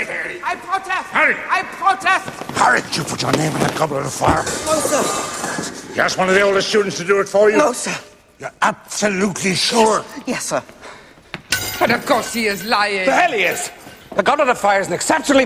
it, Harry. I protest! Harry! I protest! Harry, you put your name in the goblet of the fire? No, sir. You asked one of the oldest students to do it for you? No, sir. You're absolutely sure? Yes, sir. And of course he is lying. The hell he is! The Goblet of Fire is an exceptionally